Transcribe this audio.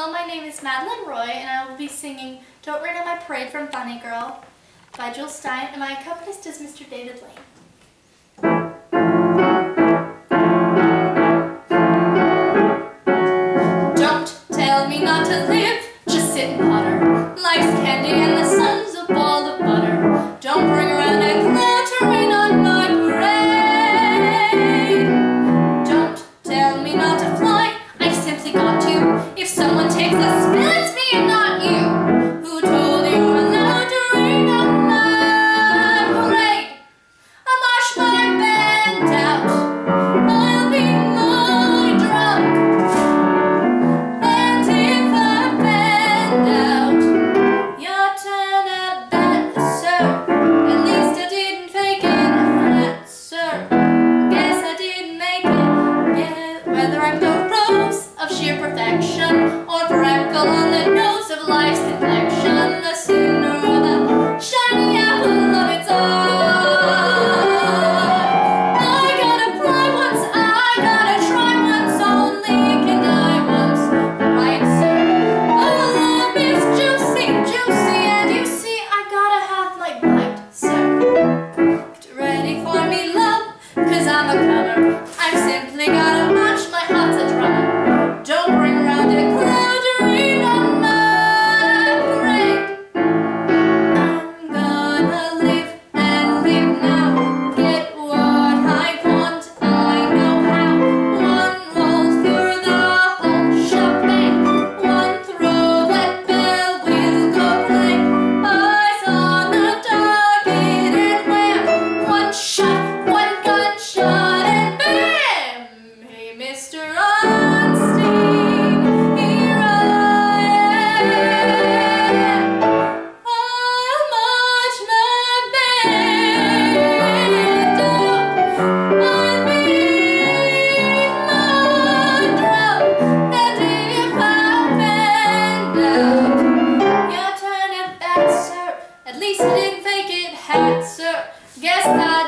Hello, my name is Madeleine Roy, and I will be singing Don't Rain on My Parade from Funny Girl by Jule Styne, and my accompanist is Mr. David Lane. Don't tell me not to live, just sit and putter. Life's candy and the sun's a ball of butter. reflection or freckle on the didn't fake it, had to. Guess not.